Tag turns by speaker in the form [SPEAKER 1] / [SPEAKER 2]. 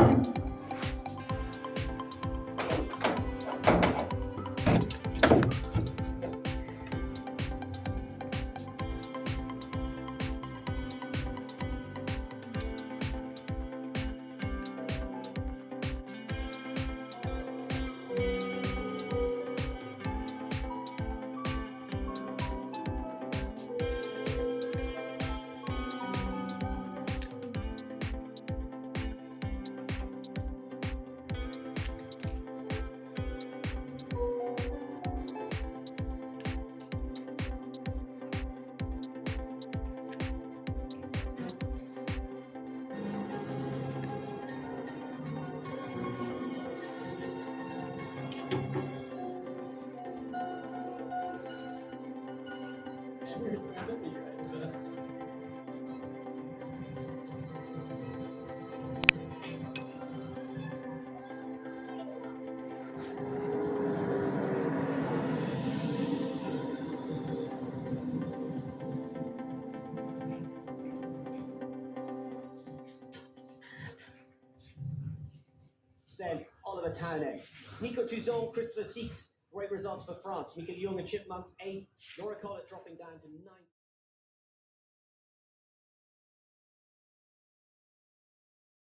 [SPEAKER 1] Música Oliver Townend, Nico Touzaint, Christopher Six, great results for France. Michael Jung and Chipmunk, eighth. Laura Collett dropping down to ninth.